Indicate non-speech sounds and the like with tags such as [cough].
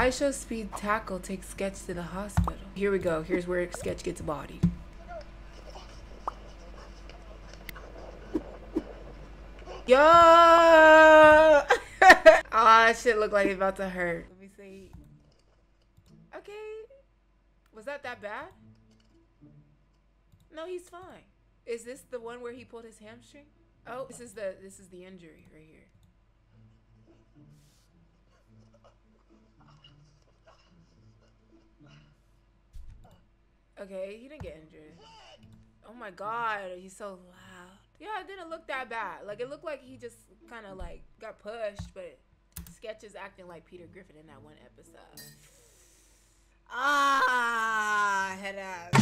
IShowSpeed tackle takes Sketch to the hospital. Here we go. Here's where Sketch gets bodied. Yo! [laughs] Ah, shit look like it's about to hurt. Let me see. Okay. Was that that bad? No, he's fine. Is this the one where he pulled his hamstring? Oh, this is the this is the injury right here. Okay, he didn't get injured. Oh my god, he's so loud. Yeah, it didn't look that bad. Like it looked like he just kind of like got pushed, but Sketch is acting like Peter Griffin in that one episode. Ah, head ass.